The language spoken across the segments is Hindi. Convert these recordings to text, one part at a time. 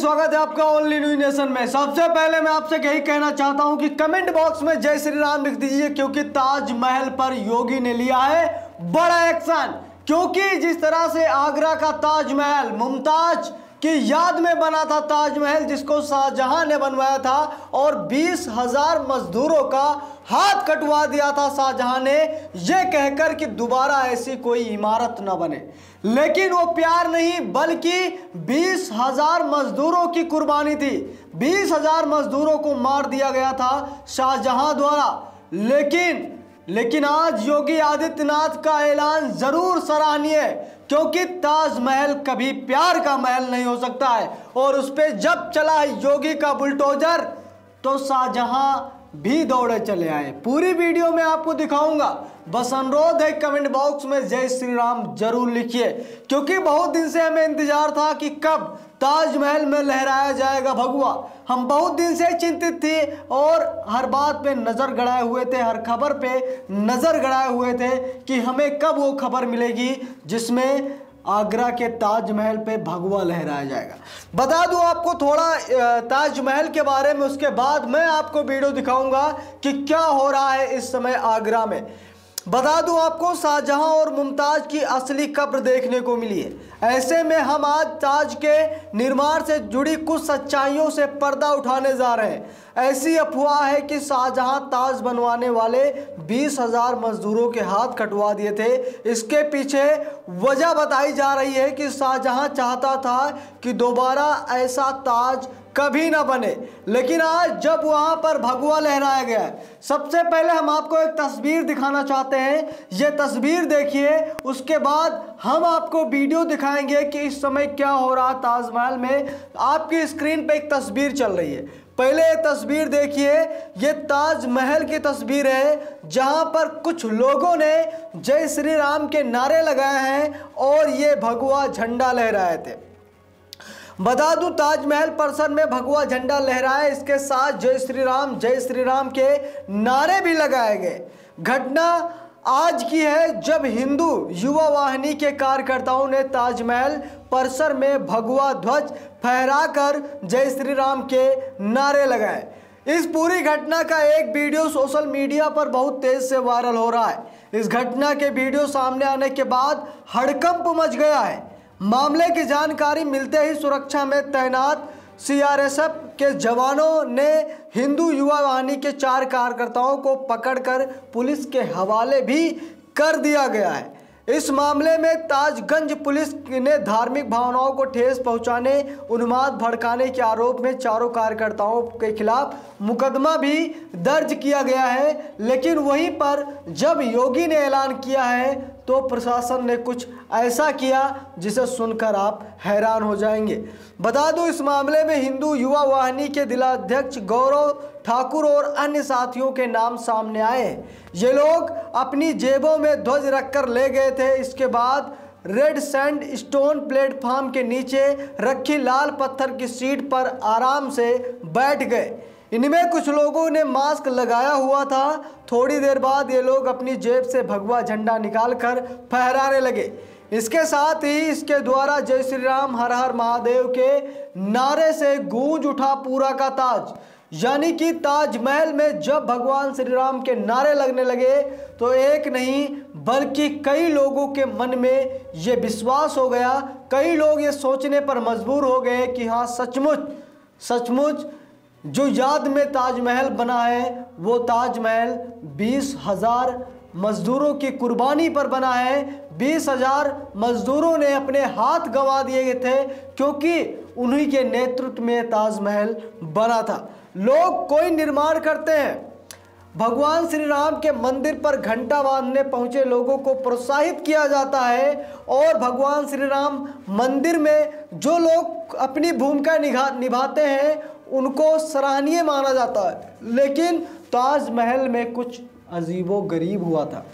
स्वागत है आपका ओनली न्यू नेशन में। सबसे पहले मैं आपसे यही कहना चाहता हूँ कि कमेंट बॉक्स में जय श्री राम लिख दीजिए, क्योंकि ताजमहल पर योगी ने लिया है बड़ा एक्शन क्योंकि जिस तरह से आगरा का ताजमहल, मुमताज़ की याद में बना था ताजमहल जिसको शाहजहां ने बनवाया था और बीस हज़ार मजदूरों का हाथ कटवा दिया था शाहजहां ने। यह कहकर कि दोबारा ऐसी कोई इमारत न बने। लेकिन वो प्यार नहीं, बल्कि बीस हज़ार मजदूरों की कुर्बानी थी। बीस हज़ार मजदूरों को मार दिया गया था शाहजहां द्वारा। लेकिन लेकिन आज योगी आदित्यनाथ का ऐलान ज़रूर सराहनीय है, क्योंकि ताजमहल कभी प्यार का महल नहीं हो सकता है। और उस पर जब चला योगी का बुलटोजर तो शाहजहां भी दौड़े चले आए। पूरी वीडियो में आपको दिखाऊँगा। बस अनुरोध है, कमेंट बॉक्स में जय श्री राम ज़रूर लिखिए। क्योंकि बहुत दिन से हमें इंतज़ार था कि कब ताजमहल में लहराया जाएगा भगवा। हम बहुत दिन से चिंतित थे और हर बात पे नज़र गड़ाए हुए थे, हर खबर पे नज़र गड़ाए हुए थे कि हमें कब वो खबर मिलेगी जिसमें आगरा के ताजमहल पे भगवा लहराया जाएगा। बता दूँ आपको थोड़ा ताजमहल के बारे में, उसके बाद मैं आपको वीडियो दिखाऊँगा कि क्या हो रहा है इस समय आगरा में। बता दूँ आपको, शाहजहां और मुमताज़ की असली कब्र देखने को मिली है। ऐसे में हम आज ताज के निर्माण से जुड़ी कुछ सच्चाइयों से पर्दा उठाने जा रहे हैं। ऐसी अफवाह है कि शाहजहां ताज बनवाने वाले बीस हज़ार मजदूरों के हाथ कटवा दिए थे। इसके पीछे वजह बताई जा रही है कि शाहजहां चाहता था कि दोबारा ऐसा ताज कभी ना बने। लेकिन आज जब वहाँ पर भगवा लहराया गया है सबसे पहले हम आपको एक तस्वीर दिखाना चाहते हैं। ये तस्वीर देखिए, उसके बाद हम आपको वीडियो दिखाएँगे कि इस समय क्या हो रहा ताजमहल में। आपकी स्क्रीन पे एक तस्वीर चल रही है। पहले ये तस्वीर देखिए, ये ताजमहल की तस्वीर है, जहाँ पर कुछ लोगों ने जय श्री राम के नारे लगाए हैं और ये भगवा झंडा लहराए थे। बता दूँ, ताजमहल परिसर में भगवा झंडा लहराए इसके साथ जय श्री राम जय श्री राम के नारे भी लगाए गए। घटना आज की है जब हिंदू युवा वाहिनी के कार्यकर्ताओं ने ताजमहल परिसर में भगवा ध्वज फहराकर जय श्री राम के नारे लगाए। इस पूरी घटना का एक वीडियो सोशल मीडिया पर बहुत तेज से वायरल हो रहा है। इस घटना के वीडियो सामने आने के बाद हड़कंप मच गया है। मामले की जानकारी मिलते ही सुरक्षा में तैनात सीआरएसएफ के जवानों ने हिंदू युवा वाहिनी के चार कार्यकर्ताओं को पकड़कर पुलिस के हवाले भी कर दिया गया है। इस मामले में ताजगंज पुलिस ने धार्मिक भावनाओं को ठेस पहुँचाने, उन्माद भड़काने के आरोप में चारों कार्यकर्ताओं के खिलाफ मुकदमा भी दर्ज किया गया है, लेकिन वहीं पर जब योगी ने ऐलान किया है तो प्रशासन ने कुछ ऐसा किया जिसे सुनकर आप हैरान हो जाएँगे। बता दूँ, इस मामले में हिंदू युवा वाहिनी के जिलाध्यक्ष गौरव ठाकुर और अन्य साथियों के नाम सामने आए। ये लोग अपनी जेबों में ध्वज रखकर ले गए थे। इसके बाद रेड सैंड स्टोन प्लेटफॉर्म के नीचे रखी लाल पत्थर की सीट पर आराम से बैठ गए। इनमें कुछ लोगों ने मास्क लगाया हुआ था। थोड़ी देर बाद ये लोग अपनी जेब से भगवा झंडा निकालकर फहराने लगे। इसके साथ ही इसके द्वारा जय श्री राम, हर हर महादेव के नारे से गूंज उठा पूरा का ताज। यानी कि ताजमहल में जब भगवान श्री राम के नारे लगने लगे तो एक नहीं, बल्कि कई लोगों के मन में ये विश्वास हो गया। कई लोग ये सोचने पर मजबूर हो गए कि हाँ सचमुच सचमुच जो याद में ताजमहल बना है, वो ताजमहल बीस हज़ार मजदूरों की कुर्बानी पर बना है। बीस हज़ार मजदूरों ने अपने हाथ गंवा दिए थे, क्योंकि उन्हीं के नेतृत्व में ताजमहल बना था। लोग कोई निर्माण करते हैं। भगवान श्री राम के मंदिर पर घंटा बांधने पहुँचे लोगों को प्रोत्साहित किया जाता है और भगवान श्री राम मंदिर में जो लोग अपनी भूमिका निभा निभाते हैं उनको सराहनीय माना जाता है। लेकिन ताजमहल में कुछ अजीबो गरीब हुआ था।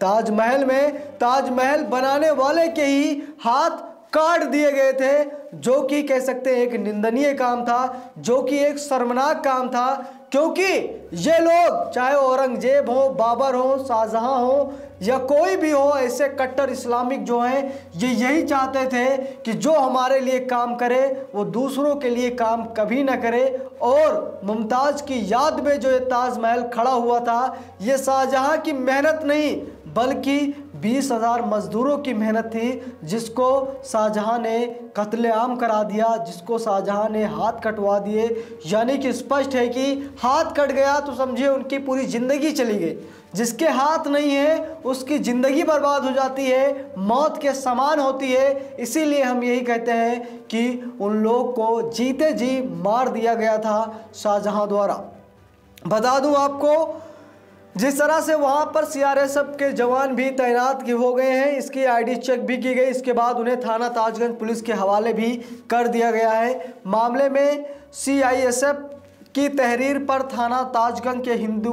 ताजमहल में ताजमहल बनाने वाले के ही हाथ काट दिए गए थे, जो कि कह सकते हैं एक निंदनीय काम था, जो कि एक शर्मनाक काम था, क्योंकि ये लोग, चाहे औरंगज़ेब हो, बाबर हो, शाहजहां हो या कोई भी हो, ऐसे कट्टर इस्लामिक जो हैं, ये यही चाहते थे कि जो हमारे लिए काम करे, वो दूसरों के लिए काम कभी ना करे। और मुमताज़ की याद में जो ये ताजमहल खड़ा हुआ था, ये शाहजहाँ की मेहनत नहीं, बल्कि बीस हज़ार मजदूरों की मेहनत थी, जिसको शाहजहाँ ने कत्लेआम करा दिया, जिसको शाहजहाँ ने हाथ कटवा दिए। यानी कि स्पष्ट है कि हाथ कट गया तो समझिए उनकी पूरी ज़िंदगी चली गई। जिसके हाथ नहीं है, उसकी ज़िंदगी बर्बाद हो जाती है, मौत के समान होती है। इसीलिए हम यही कहते हैं कि उन लोग को जीते जी मार दिया गया था शाहजहाँ द्वारा। बता दूँ आपको जिस तरह से वहाँ पर सीआरएसएफ के जवान भी तैनात हो गए हैं, इसकी आईडी चेक भी की गई, इसके बाद उन्हें थाना ताजगंज पुलिस के हवाले भी कर दिया गया है। मामले में सीआईएसएफ की तहरीर पर थाना ताजगंज के हिंदू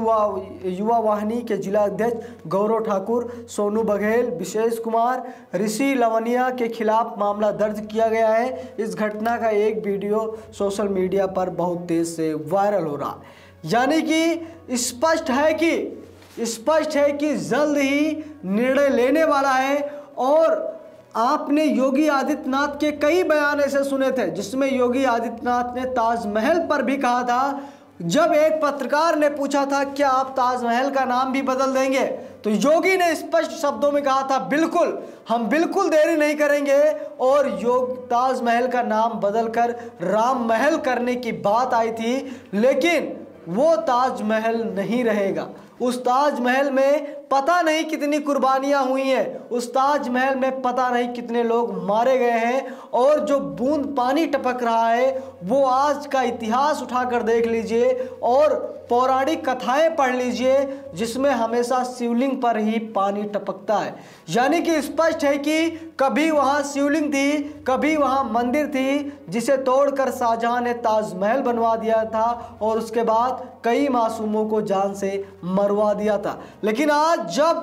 युवा वाहिनी के जिला अध्यक्ष गौरव ठाकुर, सोनू बघेल, विशेष कुमार, ऋषि लवनिया के खिलाफ मामला दर्ज किया गया है। इस घटना का एक वीडियो सोशल मीडिया पर बहुत तेज से वायरल हो रहा है। यानी कि स्पष्ट है कि, स्पष्ट है कि जल्द ही निर्णय लेने वाला है और आपने योगी आदित्यनाथ के कई बयान ऐसे सुने थे, जिसमें योगी आदित्यनाथ ने ताजमहल पर भी कहा था। जब एक पत्रकार ने पूछा था, क्या आप ताजमहल का नाम भी बदल देंगे? तो योगी ने स्पष्ट शब्दों में कहा था, बिल्कुल, हम बिल्कुल देरी नहीं करेंगे। और योग, ताजमहल का नाम बदलकर राम महल करने की बात आई थी। लेकिन वो ताजमहल नहीं रहेगा। उस ताजमहल में पता नहीं कितनी कुर्बानियाँ हुई हैं। उस ताजमहल में पता नहीं कितने लोग मारे गए हैं और जो बूंद पानी टपक रहा है, वो आज का इतिहास उठाकर देख लीजिए और पौराणिक कथाएँ पढ़ लीजिए, जिसमें हमेशा शिवलिंग पर ही पानी टपकता है। यानी कि स्पष्ट है कि कभी वहाँ शिवलिंग थी, कभी वहाँ मंदिर थी, जिसे तोड़कर शाहजहां ने ताजमहल बनवा दिया था और उसके बाद कई मासूमों को जान से मरवा दिया था। लेकिन आज जब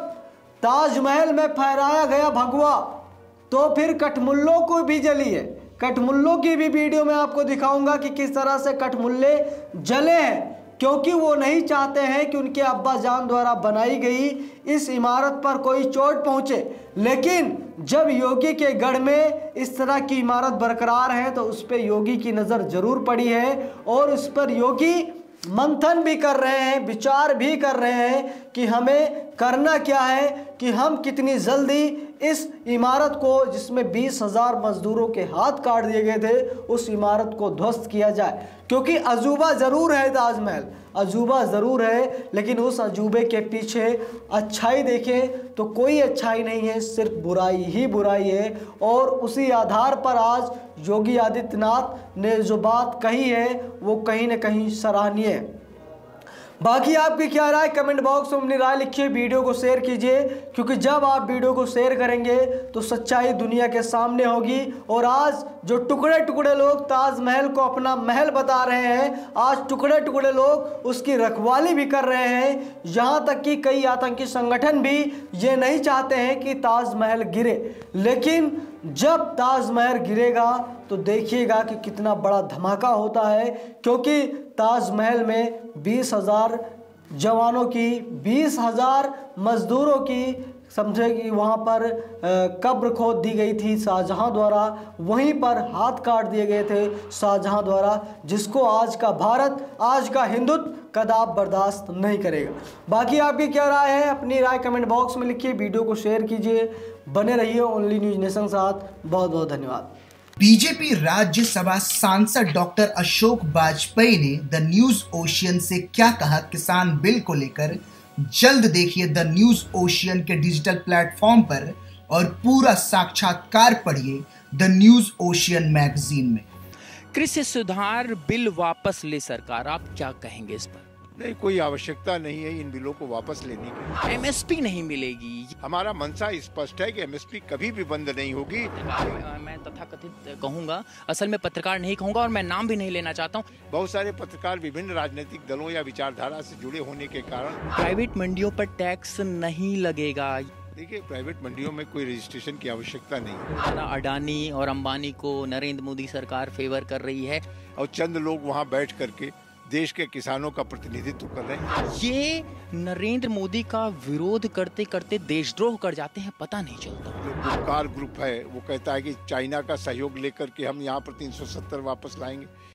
ताजमहल में फहराया गया भगवा तो फिर कठमुल्लों को भी जली है। कठमुल्लों की भी वीडियो में आपको दिखाऊँगा कि किस तरह से कठमुल्ले जले हैं, क्योंकि वो नहीं चाहते हैं कि उनके अब्बा जान द्वारा बनाई गई इस इमारत पर कोई चोट पहुँचे। लेकिन जब योगी के गढ़ में इस तरह की इमारत बरकरार है तो उस पर योगी की नज़र ज़रूर पड़ी है और उस पर योगी मंथन भी कर रहे हैं, विचार भी कर रहे हैं कि हमें करना क्या है, कि हम कितनी जल्दी इस इमारत को, जिसमें बीस हज़ार मजदूरों के हाथ काट दिए गए थे, उस इमारत को ध्वस्त किया जाए। क्योंकि अजूबा ज़रूर है ताजमहल, अजूबा ज़रूर है, लेकिन उस अजूबे के पीछे अच्छाई देखें तो कोई अच्छाई नहीं है, सिर्फ़ बुराई ही बुराई है। और उसी आधार पर आज योगी आदित्यनाथ ने जो बात कही है वो कहीं ना कहीं सराहनीय है। बाकी आपकी क्या राय? कमेंट बॉक्स में अपनी राय लिखिए, वीडियो को शेयर कीजिए, क्योंकि जब आप वीडियो को शेयर करेंगे तो सच्चाई दुनिया के सामने होगी। और आज जो टुकड़े टुकड़े लोग ताजमहल को अपना महल बता रहे हैं, आज टुकड़े टुकड़े लोग उसकी रखवाली भी कर रहे हैं। यहाँ तक कि कई आतंकी संगठन भी ये नहीं चाहते हैं कि ताजमहल गिरे। लेकिन जब ताजमहल गिरेगा तो देखिएगा कि कितना बड़ा धमाका होता है, क्योंकि ताजमहल में बीस हज़ार जवानों की, बीस हज़ार मजदूरों की, समझे कि वहाँ पर कब्र खोद दी गई थी शाहजहाँ द्वारा। वहीं पर हाथ काट दिए गए थे शाहजहाँ द्वारा, जिसको आज का भारत, आज का हिंदुत्व कदाप बर्दाश्त नहीं करेगा। बाकी आपकी क्या राय है? अपनी राय कमेंट बॉक्स में लिखिए, वीडियो को शेयर कीजिए। बने रहिए ओनली न्यूज़ नेशन साथ। बहुत बहुत धन्यवाद। बीजेपी राज्यसभा सांसद डॉक्टर अशोक वाजपेयी ने द न्यूज़ ओशियन से क्या कहा? किसान बिल को लेकर जल्द देखिए द न्यूज़ ओशियन के डिजिटल प्लेटफॉर्म पर और पूरा साक्षात्कार पढ़िए द न्यूज़ ओशियन मैगजीन में। कृषि सुधार बिल वापस ले सरकार, आप क्या कहेंगे इस पर? नहीं कोई आवश्यकता नहीं है इन बिलों को वापस लेने की। एमएसपी नहीं मिलेगी। हमारा मनसा स्पष्ट है कि एमएसपी कभी भी बंद नहीं होगी। मैं तथा कथित कहूँगा असल में पत्रकार नहीं कहूँगा और मैं नाम भी नहीं लेना चाहता हूँ। बहुत सारे पत्रकार विभिन्न राजनीतिक दलों या विचारधारा से जुड़े होने के कारण प्राइवेट मंडियों पर टैक्स नहीं लगेगा। देखिए प्राइवेट मंडियों में कोई रजिस्ट्रेशन की आवश्यकता नहीं है। अडानी और अंबानी को नरेंद्र मोदी सरकार फेवर कर रही है। और चंद लोग वहाँ बैठ करके देश के किसानों का प्रतिनिधित्व कर रहे हैं। ये नरेंद्र मोदी का विरोध करते करते देशद्रोह कर जाते हैं पता नहीं चलता। जो कार ग्रुप है वो कहता है कि चाइना का सहयोग लेकर के हम यहाँ पर 370 वापस लाएँगे।